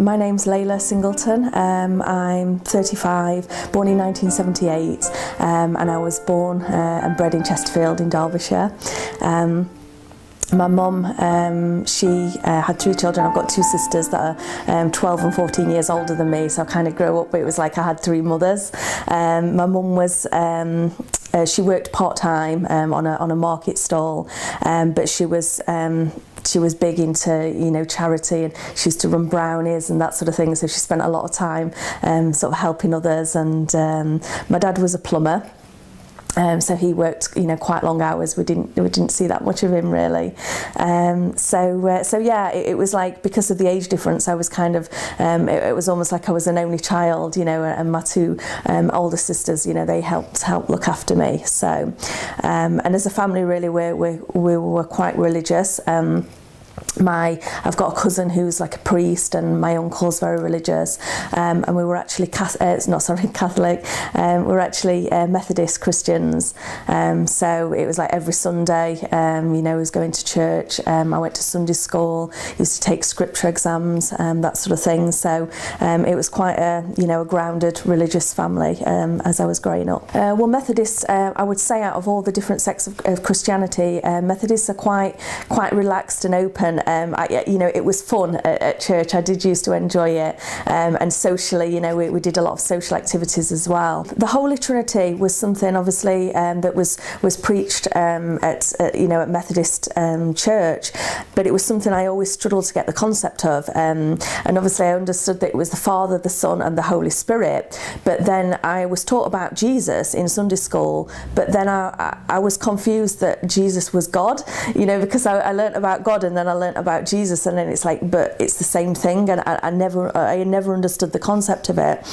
My name's Layla Singleton. Um, I'm 35, born in 1978, um, and I was born uh, and bred in Chesterfield in Derbyshire. Um, My mum, um, she uh, had three children. I've got two sisters that are um, 12 and 14 years older than me, so I kind of grew up, it was like I had three mothers. Um, my mum was, um, uh, she worked part-time um, on, a, on a market stall, um, but she was um, she was big into you know charity and she used to run brownies and that sort of thing so she spent a lot of time um, sort of helping others and um, my dad was a plumber Um, so he worked, you know, quite long hours. We didn't, we didn't see that much of him really. Um, so, uh, so yeah, it, it was like because of the age difference, I was kind of, um, it, it was almost like I was an only child, you know, and my two um, older sisters, you know, they helped help look after me. So, um, and as a family, really, we we we were quite religious. Um, my I've got a cousin who's like a priest and my uncle's very religious um, and we were actually uh, it's not sorry Catholic um, we were actually uh, Methodist Christians. Um, so it was like every Sunday um, you know I was going to church um, I went to Sunday school used to take scripture exams um, that sort of thing. So um, it was quite a you know a grounded religious family um, as I was growing up. Uh, well Methodists uh, I would say out of all the different sects of, of Christianity uh, Methodists are quite quite relaxed and open. Um, I, you know, it was fun at, at, church. I did used to enjoy it. Um, and socially, you know, we, we, did a lot of social activities as well. The Holy Trinity was something, obviously, um, that was was preached um, at, at, you know, at Methodist um, Church, but it was something I always struggled to get the concept of. Um, and obviously, I understood that it was the Father, the Son, and the Holy Spirit. But then I was taught about Jesus in Sunday school, but then I, I, I was confused that Jesus was God, you know, because I, I learned about God and then I learnt about Jesus and then it's like but it's the same thing and I, I never I never understood the concept of it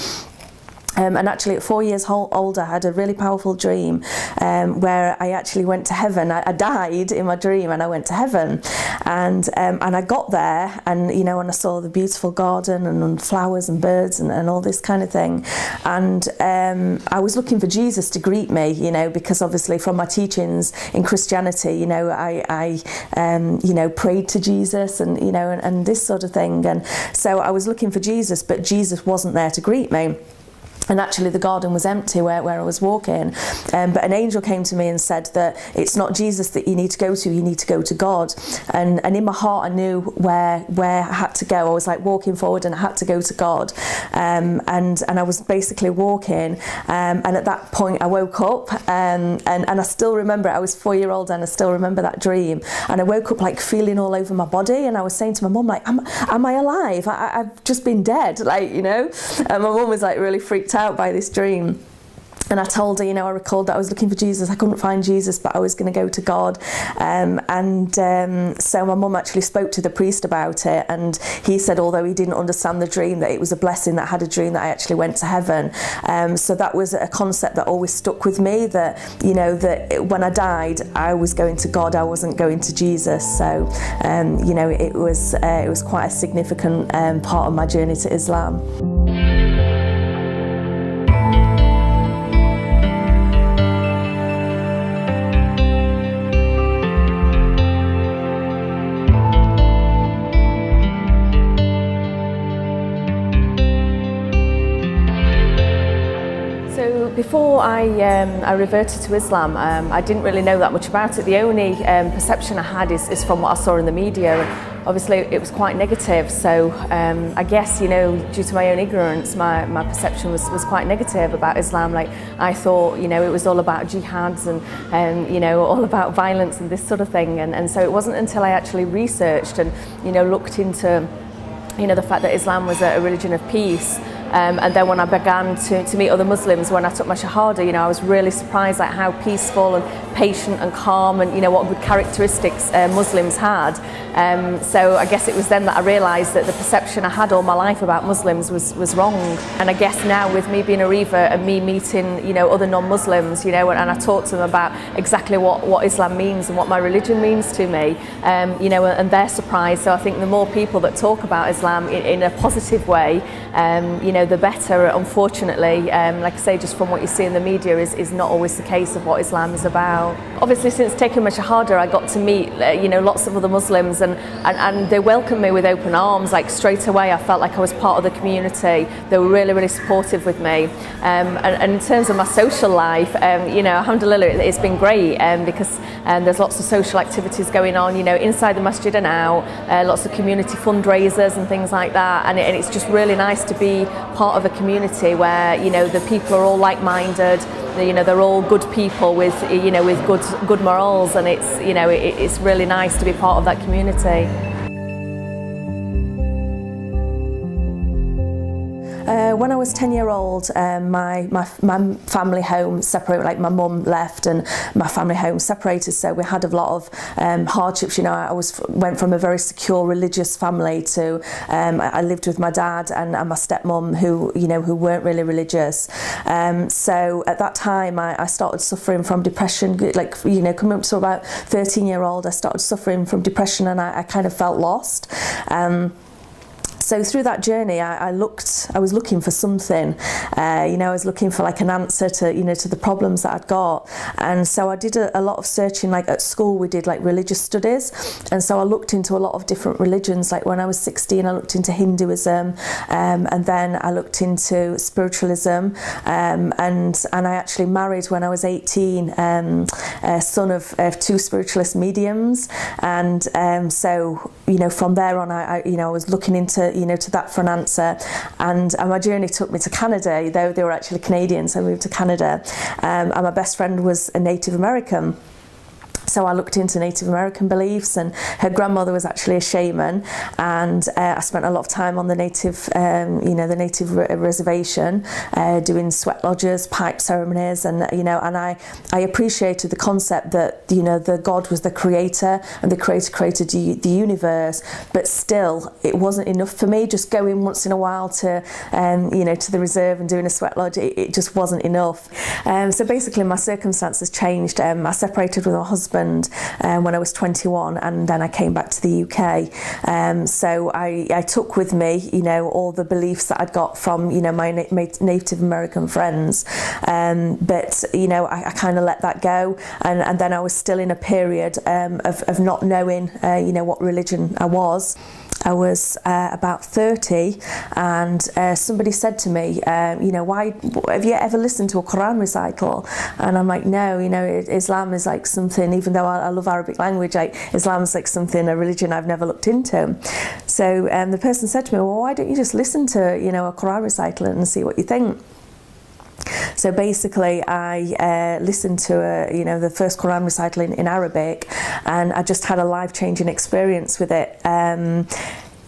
um, and actually, at four years old, I had a really powerful dream um, where I actually went to heaven. I, I, died in my dream, and I went to heaven, and um, and I got there, and you know, and I saw the beautiful garden and, and flowers and birds and, and all this kind of thing, and um, I was looking for Jesus to greet me, you know, because obviously from my teachings in Christianity, you know, I, I um, you know, prayed to Jesus, and you know, and, and this sort of thing, and so I was looking for Jesus, but Jesus wasn't there to greet me and actually the garden was empty where, where I was walking. Um, but an angel came to me and said that it's not Jesus that you need to go to you need to go to God. And and in my heart I knew where where I had to go. I was like walking forward and I had to go to God. Um, and and I was basically walking. Um, and at that point I woke up um, and, and I still remember it. I was four year old and I still remember that dream. And I woke up like feeling all over my body. And I was saying to my mum like am, am I alive? I, I've just been dead like you know? And my mum was like really freaked out by this dream and I told her, you know, I recalled that I was looking for Jesus. I couldn't find Jesus, but I was going to go to God. Um, and um, so my mum actually spoke to the priest about it. And he said, although he didn't understand the dream, that it was a blessing that I had a dream that I actually went to heaven. Um, so that was a concept that always stuck with me that, you know, that when I died, I was going to God, I wasn't going to Jesus. So, um, you know, it was, uh, it was quite a significant um, part of my journey to Islam. Before I, um, I reverted to Islam, um, I didn't really know that much about it. The only um, perception I had is, is from what I saw in the media. And obviously, it was quite negative. So um, I guess, you know, due to my own ignorance, my, my perception was, was quite negative about Islam. Like, I thought, you know, it was all about jihads and, um, you know, all about violence and this sort of thing. And, and so it wasn't until I actually researched and, you know, looked into, you know, the fact that Islam was a religion of peace Um, and then when I began to, to meet other Muslims, when I took my Shahada, you know, I was really surprised at how peaceful and patient and calm and, you know, what good characteristics uh, Muslims had. Um, so I guess it was then that I realised that the perception I had all my life about Muslims was, was wrong. And I guess now with me being a Reva and me meeting, you know, other non-Muslims, you know, and, and I talked to them about exactly what, what Islam means and what my religion means to me, um, you know, and, and they're surprised. So I think the more people that talk about Islam in, in a positive way, um, you know, the better. Unfortunately, um, like I say, just from what you see in the media, is, is not always the case of what Islam is about. Obviously, since taking my Shahada, I got to meet, uh, you know, lots of other Muslims, and, and, and they welcomed me with open arms. Like straight away, I felt like I was part of the community. They were really, really supportive with me. Um, and, and in terms of my social life, um, you know, alhamdulillah, it's been great um, because um, there's lots of social activities going on, you know, inside the masjid and out, uh, lots of community fundraisers and things like that. And, it, and it's just really nice to be part of a community where, you know, the people are all like-minded, you know, they're all good people with, you know, with good, good morals and it's, you know, it, it's really nice to be part of that community. Uh, when I was 10 year old, um, my, my, my family home separated, like my mum left and my family home separated, so we had a lot of um, hardships. You know, I was went from a very secure religious family to um, I lived with my dad and, and my stepmom who, you know, who weren't really religious. Um, so at that time, I, I started suffering from depression, like, you know, coming up to about 13 year old, I started suffering from depression and I, I kind of felt lost. Um, so through that journey, I, I looked, I was looking for something, uh, you know, I was looking for like an answer to, you know, to the problems that I'd got. And so I did a, a lot of searching, like at school, we did like religious studies. And so I looked into a lot of different religions. Like when I was 16, I looked into Hinduism, um, and then I looked into spiritualism, um, and, and I actually married when I was 18, um, a son of, of two spiritualist mediums. And um, so, you know, from there on, I, I, you know, I was looking into you know, to that for an answer. And, and my journey took me to Canada, though they were actually Canadians, so I moved to Canada. Um, and my best friend was a Native American. So I looked into Native American beliefs, and her grandmother was actually a shaman, and uh, I spent a lot of time on the native, um, you know, the native re reservation, uh, doing sweat lodges, pipe ceremonies, and you know, and I, I appreciated the concept that you know the God was the creator, and the creator created the universe, but still it wasn't enough for me. Just going once in a while to, um, you know, to the reserve and doing a sweat lodge, it, it just wasn't enough. Um, so basically, my circumstances changed. Um, I separated with my husband husband um, when I was 21 and then I came back to the UK. Um, so I, I took with me, you know, all the beliefs that I'd got from, you know, my, na my Native American friends. Um, but, you know, I, I kind of let that go. And, and then I was still in a period um, of, of not knowing, uh, you know, what religion I was. I was uh, about 30 and uh, somebody said to me, um, you know, why have you ever listened to a Quran recital? And I'm like, no, you know, Islam is like something, even though I, I love Arabic language, like Islam is like something, a religion I've never looked into. So um, the person said to me, well, why don't you just listen to, you know, a Quran recital and see what you think? So basically, I uh, listened to a, you know the first Quran recital in, in Arabic, and I just had a life changing experience with it. Um,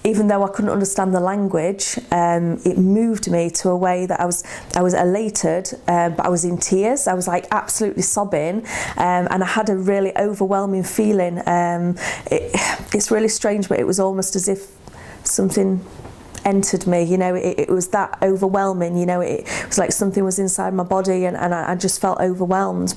even though I couldn't understand the language, um, it moved me to a way that I was I was elated, uh, but I was in tears. I was like absolutely sobbing, um, and I had a really overwhelming feeling. Um, it, it's really strange, but it was almost as if something entered me you know it, it was that overwhelming you know it, it was like something was inside my body and, and I, I just felt overwhelmed.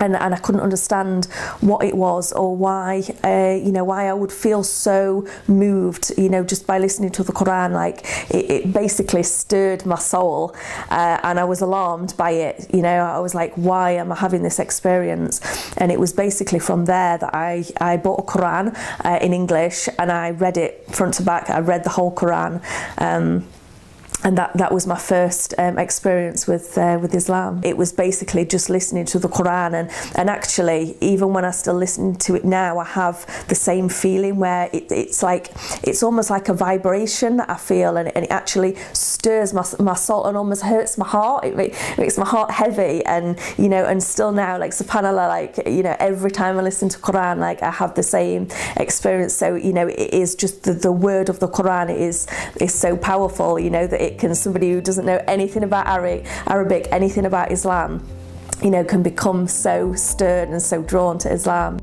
And, and I couldn't understand what it was or why uh, you know why I would feel so moved you know just by listening to the Quran. Like it, it basically stirred my soul uh, and I was alarmed by it. You know I was like why am I having this experience? And it was basically from there that I, I bought a Quran uh, in English and I read it front to back. I read the whole Quran um, and that, that was my first um, experience with uh, with Islam. It was basically just listening to the Quran, and, and actually, even when I still listen to it now, I have the same feeling where it, it's like it's almost like a vibration that I feel, and, and it actually stirs my, my soul and almost hurts my heart. It, it makes my heart heavy, and you know, and still now, like Subhanallah, like you know, every time I listen to Quran, like I have the same experience. So you know, it is just the, the word of the Quran is is so powerful. You know that it can somebody who doesn't know anything about Arabic, Arabic anything about Islam, you know, can become so stirred and so drawn to Islam.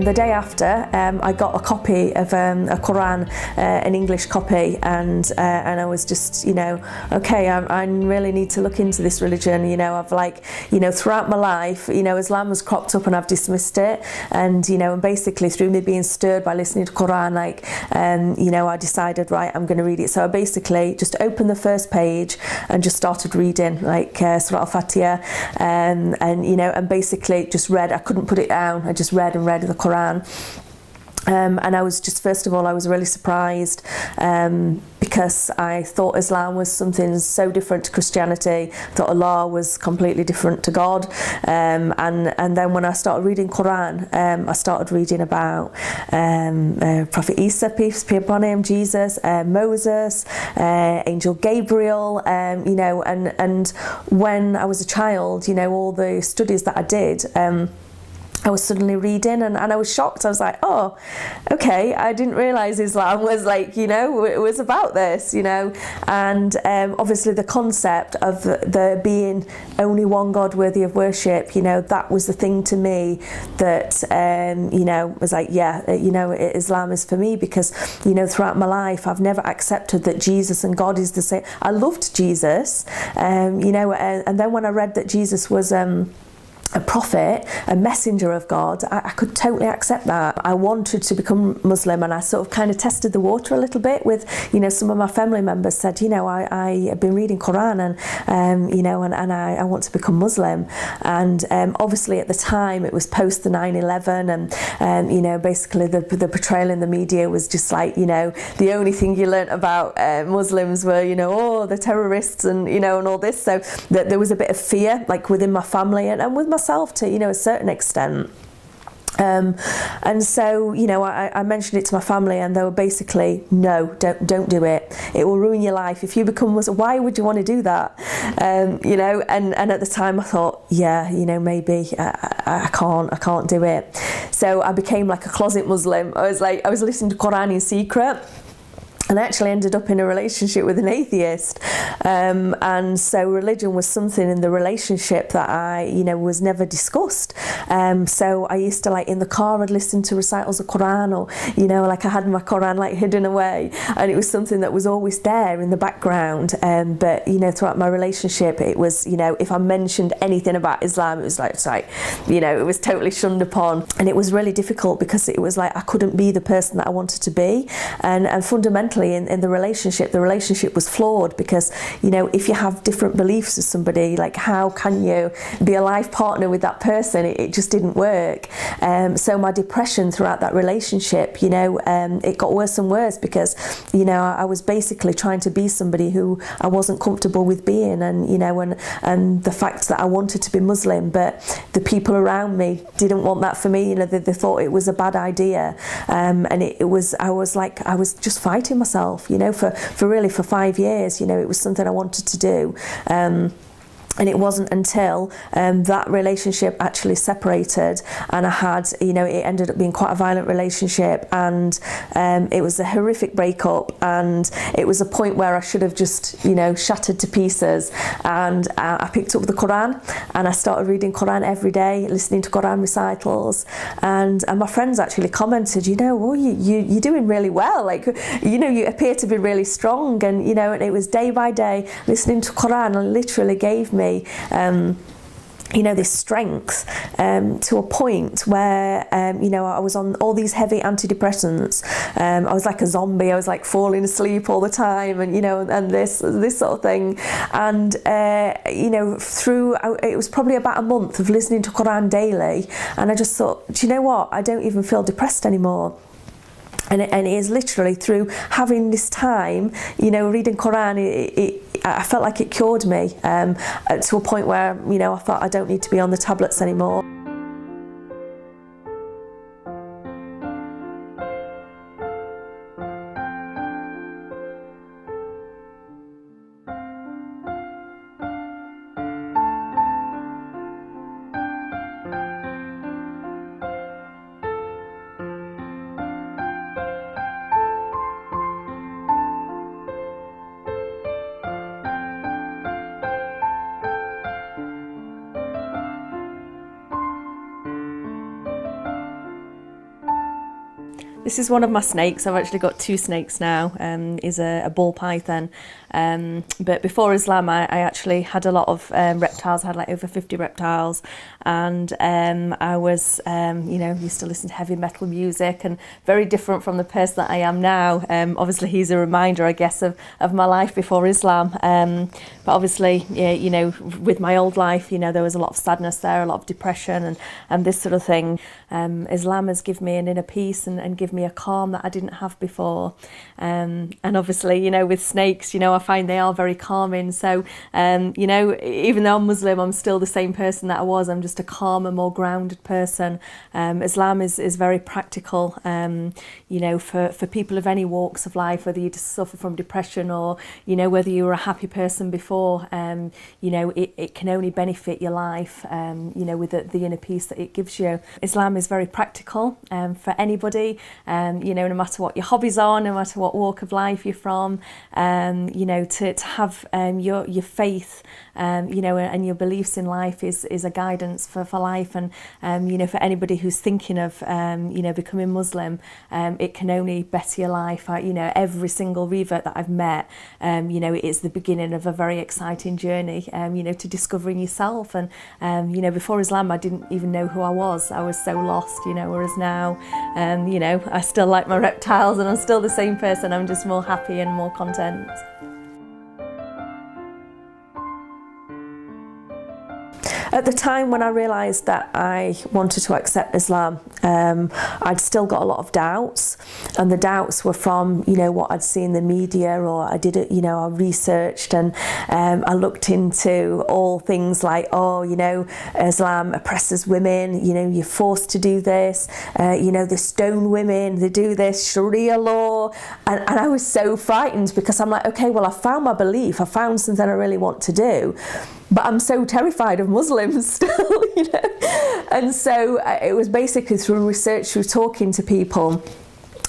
Um, the day after, um, I got a copy of um, a Quran, uh, an English copy, and uh, and I was just, you know, okay, I, I really need to look into this religion. You know, I've like, you know, throughout my life, you know, Islam has cropped up and I've dismissed it, and you know, and basically through me being stirred by listening to Quran, like, um, you know, I decided, right, I'm going to read it. So I basically just opened the first page and just started reading, like uh, Surah Al-Fatiha, um, and you know, and basically just read. I couldn't put it down. I just read and read the Quran. Um, and I was just, first of all, I was really surprised um, because I thought Islam was something so different to Christianity, thought Allah was completely different to God. Um, and, and then when I started reading Quran, um, I started reading about um, uh, Prophet Isa, peace be upon him, Jesus, uh, Moses, uh, Angel Gabriel, um, you know, and, and when I was a child, you know, all the studies that I did, um, I was suddenly reading and, and I was shocked. I was like, oh, okay, I didn't realise Islam was like, you know, it was about this, you know. And um, obviously the concept of there being only one God worthy of worship, you know, that was the thing to me that, um, you know, was like, yeah, uh, you know, Islam is for me because, you know, throughout my life, I've never accepted that Jesus and God is the same. I loved Jesus, um, you know, and, and then when I read that Jesus was... Um, a prophet, a messenger of God, I, I, could totally accept that. I wanted to become Muslim and I sort of kind of tested the water a little bit with, you know, some of my family members said, you know, I, I have been reading Quran and, um, you know, and, and I, I want to become Muslim. And um, obviously at the time it was post the 9-11 and, um, you know, basically the, the portrayal in the media was just like, you know, the only thing you learnt about uh, Muslims were, you know, oh, the terrorists and, you know, and all this. So there was a bit of fear like within my family and, and with my to, you know, a certain extent. Um, and so, you know, I, I, mentioned it to my family, and they were basically, "No, don't don't do it. It will ruin your life if you become Muslim. Why would you want to do that?" Um, you know, and and at the time, I thought, yeah, you know, maybe I, I, can't, I can't do it. So I became like a closet Muslim. I was like, I was listening to Quran in secret and I actually ended up in a relationship with an atheist. Um, and so religion was something in the relationship that I, you know, was never discussed. Um, so I used to like in the car, I'd listen to recitals of Quran or, you know, like I had my Quran like hidden away. And it was something that was always there in the background. Um, but, you know, throughout my relationship, it was, you know, if I mentioned anything about Islam, it was like, it's like, you know, it was totally shunned upon. And it was really difficult because it was like I couldn't be the person that I wanted to be. And, and fundamentally, in, in the relationship, the relationship was flawed because, you know, if you have different beliefs with somebody, like how can you be a life partner with that person? It, it just didn't work. Um, so my depression throughout that relationship, you know, um, it got worse and worse because, you know, I, I was basically trying to be somebody who I wasn't comfortable with being and, you know, and, and the fact that I wanted to be Muslim, but the people around me didn't want that for me. You know, they, they thought it was a bad idea. Um, and it, it was, I was like, I was just fighting myself myself, you know, for, for really for five years, you know, it was something I wanted to do. Um, and it wasn't until um, that relationship actually separated and I had, you know, it ended up being quite a violent relationship and um, it was a horrific breakup and it was a point where I should have just, you know, shattered to pieces. And uh, I picked up the Quran and I started reading Quran every day, listening to Quran recitals. And, and my friends actually commented, you know, oh, you, you, you're doing really well, like, you know, you appear to be really strong. And, you know, and it was day by day listening to Quran literally gave me um, you know this strength um, to a point where um, you know I was on all these heavy antidepressants. Um, I was like a zombie. I was like falling asleep all the time and you know and this this sort of thing. And uh, you know through it was probably about a month of listening to Quran daily. And I just thought do you know what? I don't even feel depressed anymore. And it, and it is literally through having this time, you know, reading Quran, it, it, I felt like it cured me um, to a point where, you know, I thought I don't need to be on the tablets anymore. This is one of my snakes. I've actually got two snakes now. Um, is a, a ball python. Um, but before Islam, I, I actually had a lot of um, reptiles. I had like over 50 reptiles, and um, I was, um, you know, used to listen to heavy metal music, and very different from the person that I am now. Um, obviously, he's a reminder, I guess, of, of my life before Islam. Um, but obviously, yeah, you know, with my old life, you know, there was a lot of sadness there, a lot of depression, and and this sort of thing. Um, Islam has given me an inner peace and, and give me a calm that I didn't have before. Um, and obviously, you know, with snakes, you know, I find they are very calming. So, um, you know, even though I'm Muslim, I'm still the same person that I was. I'm just a calmer, more grounded person. Um, Islam is, is very practical, um, you know, for, for people of any walks of life, whether you suffer from depression or, you know, whether you were a happy person before, um, you know, it, it can only benefit your life, um, you know, with the, the inner peace that it gives you. Islam is very practical for anybody, um, you know, no matter what your hobbies are, no matter what walk of life you're from, um, you know, to, to have um, your, your faith, um, you know, and your beliefs in life is, is a guidance for, for life. And, um, you know, for anybody who's thinking of, um, you know, becoming Muslim, um, it can only better your life. I, you know, every single revert that I've met, um, you know, it is the beginning of a very exciting journey, um, you know, to discovering yourself. And, um, you know, before Islam, I didn't even know who I was. I was so lost, you know, whereas now, um, you know, I still like my reptiles and I'm still the same person. I'm just more happy and more content. At the time when I realised that I wanted to accept Islam, um, I'd still got a lot of doubts, and the doubts were from you know what I'd seen in the media, or I did it, you know, I researched and um, I looked into all things like oh, you know, Islam oppresses women, you know, you're forced to do this, uh, you know, they stone women, they do this Sharia law, and, and I was so frightened because I'm like, okay, well, I found my belief, I found something I really want to do but I'm so terrified of Muslims still, you know. And so uh, it was basically through research, through talking to people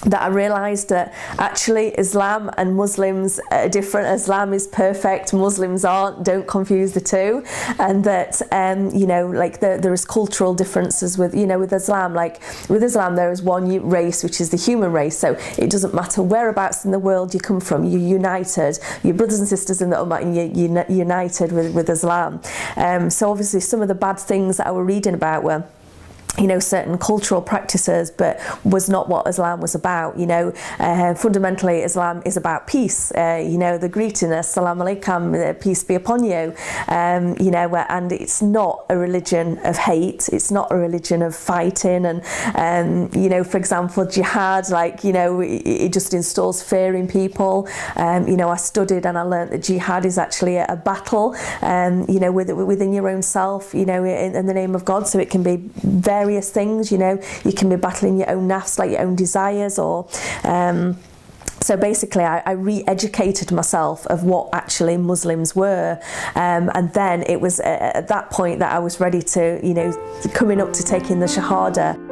that I realised that actually Islam and Muslims are different. Islam is perfect, Muslims aren't. Don't confuse the two. And that um, you know, like the, there is cultural differences with you know with Islam. Like with Islam, there is one race which is the human race. So it doesn't matter whereabouts in the world you come from. You're united. Your brothers and sisters in the Ummah, and you're united with with Islam. Um, so obviously, some of the bad things that I were reading about were you know certain cultural practices but was not what Islam was about you know. Uh, fundamentally Islam is about peace. Uh, you know the greeting assalamu alaikum uh, peace be upon you. Um, you know and it's not a religion of hate. It's not a religion of fighting. And um, you know for example jihad like you know it, it just installs fear in people. Um, you know I studied and I learned that jihad is actually a, a battle um, you know with, within your own self you know in, in the name of God. So it can be very various things. You know, you can be battling your own nafs, like your own desires, or um, so basically I, I re-educated myself of what actually Muslims were um, and then it was uh, at that point that I was ready to you know coming up to taking the Shahada.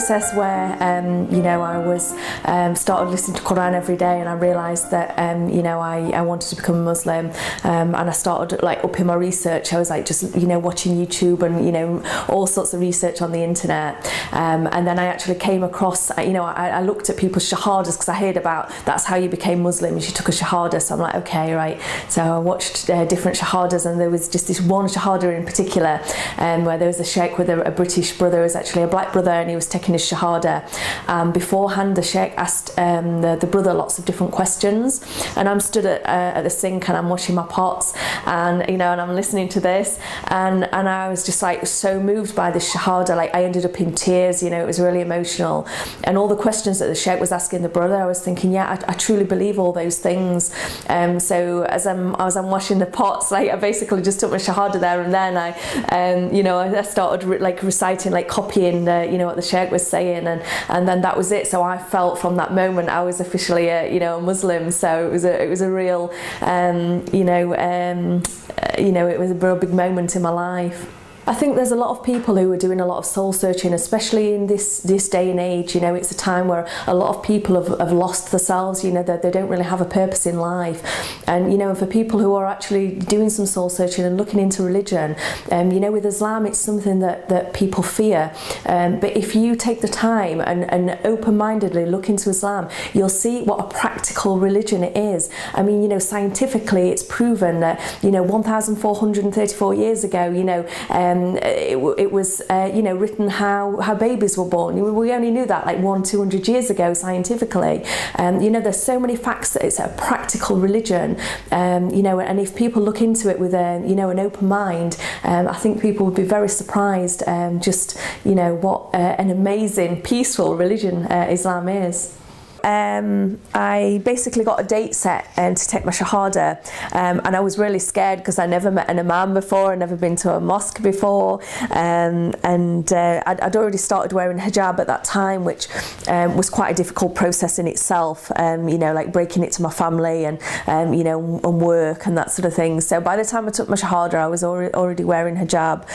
Process where um, you know I was um, started listening to Quran every day and I realised that um, you know I, I wanted to become a Muslim. Um, and I started like upping my research. I was like just you know watching YouTube and you know all sorts of research on the internet. Um, and then I actually came across you know I, I looked at people's shahadas because I heard about that's how you became Muslim. She took a shahada. So I'm like okay right. So I watched uh, different shahadas and there was just this one shahada in particular um, where there was a sheikh with a, a British brother. Was actually a black brother and he was taking his Shahada. Um, beforehand, the Sheikh asked um, the, the, brother lots of different questions, and I'm stood at, uh, at the sink and I'm washing my pots, and you know, and I'm listening to this, and and I was just like so moved by the Shahada, like I ended up in tears. You know, it was really emotional, and all the questions that the Sheikh was asking the brother, I was thinking, yeah, I, I truly believe all those things. Um, so as I'm as I'm washing the pots, like I basically just took my Shahada there and then I, um, you know, I started like reciting, like copying, the, you know, what the sheikh was was saying and and then that was it. So I felt from that moment I was officially a you know a Muslim. So it was a it was a real um you know um uh, you know it was a real big moment in my life. I think there's a lot of people who are doing a lot of soul searching, especially in this this day and age. You know, it's a time where a lot of people have, have lost themselves. You know, that they don't really have a purpose in life. And you know, for people who are actually doing some soul searching and looking into religion, um, you know, with Islam, it's something that that people fear. Um, but if you take the time and, and open-mindedly look into Islam, you'll see what a practical religion it is. I mean, you know, scientifically, it's proven that you know 1,434 years ago, you know. Um, um, it, it was uh, you know written how how babies were born. We only knew that like one two hundred years ago scientifically. Um, you know there's so many facts that it's a practical religion. Um, you know and if people look into it with a you know an open mind, um, I think people would be very surprised um, just you know what uh, an amazing peaceful religion uh, Islam is. Um, I basically got a date set um, to take my Shahada um, and I was really scared because I never met an Imam before, I'd never been to a mosque before um, and uh, I'd, I'd, already started wearing hijab at that time which um, was quite a difficult process in itself, um, you know, like breaking it to my family and, um, you know, and work and that sort of thing. So by the time I took my Shahada I was already, wearing hijab.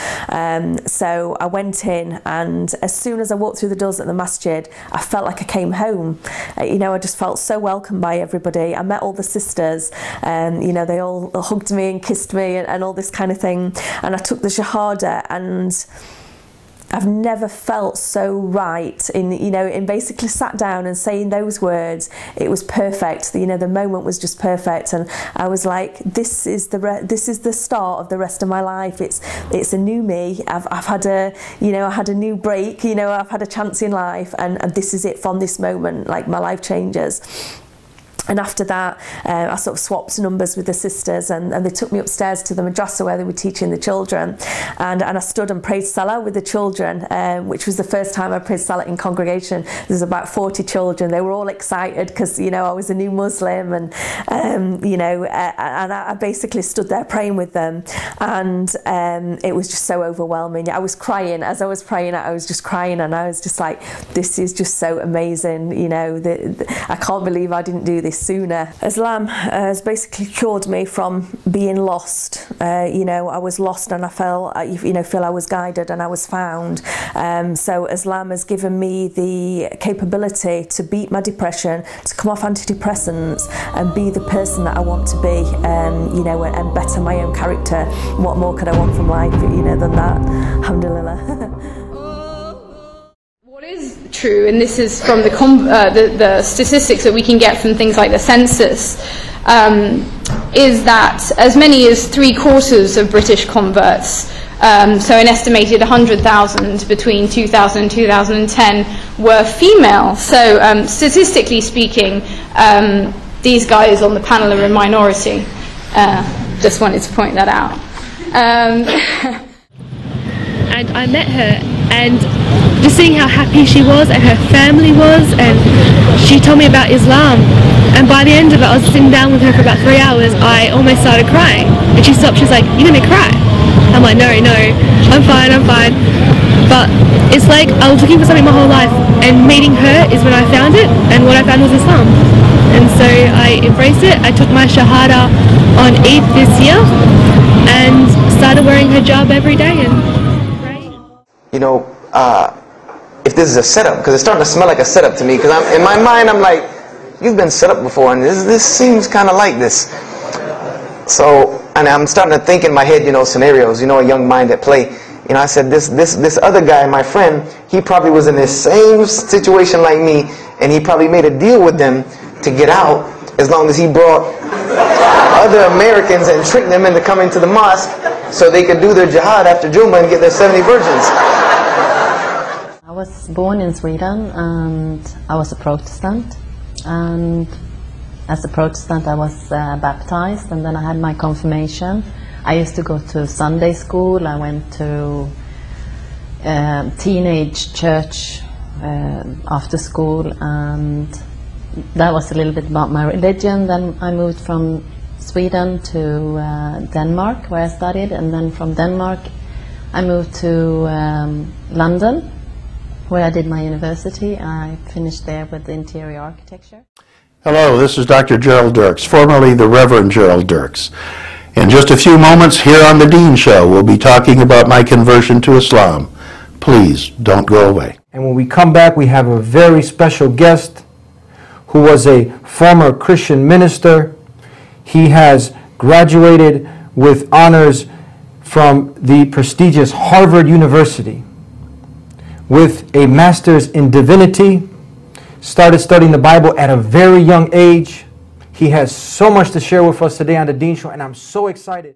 So I went in and as soon as I walked through the doors at the masjid I felt like I came home uh, you know, I just felt so welcomed by everybody. I met all the sisters, and you know, they all hugged me and kissed me and, and all this kind of thing. And I took the Shahada and I've never felt so right in you know in basically sat down and saying those words it was perfect. You know the moment was just perfect. And I was like this is the this is the start of the rest of my life. It's it's a new me. I've I've had a you know I had a new break. You know I've had a chance in life. And, and this is it from this moment. Like my life changes. And after that, uh, I sort of swapped numbers with the sisters and, and they took me upstairs to the madrasa where they were teaching the children. And, and I stood and prayed Salah with the children, um, which was the first time I prayed Salah in congregation. There's about 40 children. They were all excited because, you know, I was a new Muslim and, um, you know, uh, and I basically stood there praying with them. And um, it was just so overwhelming. I was crying as I was praying. I was just crying and I was just like, this is just so amazing. You know, the, the, I can't believe I didn't do this sooner. Islam has basically cured me from being lost. Uh, you know, I was lost and I felt, uh, you know, feel I was guided and I was found. Um, so Islam has given me the capability to beat my depression, to come off antidepressants and be the person that I want to be, um, you know, and, and better my own character. What more could I want from life, you know, than that? Alhamdulillah. what is true, and this is from the, uh, the, the, statistics that we can get from things like the census, um, is that as many as three quarters of British converts, um, so an estimated 100,000 between 2000 and 2010, were female. So um, statistically speaking, um, these guys on the panel are a minority. Uh, just wanted to point that out. Um, and I met her and just seeing how happy she was and her family was and she told me about Islam. And by the end of it I was sitting down with her for about three hours. I almost started crying. And she stopped. She's like you're gonna cry. I'm like no no. I'm fine I'm fine. But it's like I was looking for something my whole life and meeting her is when I found it and what I found was Islam. And so I embraced it. I took my Shahada on Eid this year and started wearing hijab every day and you know, uh, this is a setup, because it's starting to smell like a setup to me, because in my mind I'm like, you've been set up before, and this, this seems kind of like this. So, and I'm starting to think in my head, you know, scenarios, you know, a young mind at play. You know, I said, this, this, this other guy, my friend, he probably was in the same situation like me, and he probably made a deal with them to get out as long as he brought other Americans and tricked them into coming to the mosque so they could do their jihad after Juma and get their 70 virgins. I was born in Sweden and I was a Protestant. And as a Protestant, I was uh, baptized and then I had my confirmation. I used to go to Sunday school. I went to uh, teenage church uh, after school and that was a little bit about my religion. Then I moved from Sweden to uh, Denmark, where I studied, and then from Denmark I moved to um, London, where I did my university. I finished there with interior architecture. Hello, this is Dr. Gerald Dirks, formerly the Reverend Gerald Dirks. In just a few moments here on The Dean Show, we'll be talking about my conversion to Islam. Please don't go away. And when we come back, we have a very special guest who was a former Christian minister. He has graduated with honors from the prestigious Harvard University with a master's in divinity, started studying the Bible at a very young age. He has so much to share with us today on the Dean Show, and I'm so excited.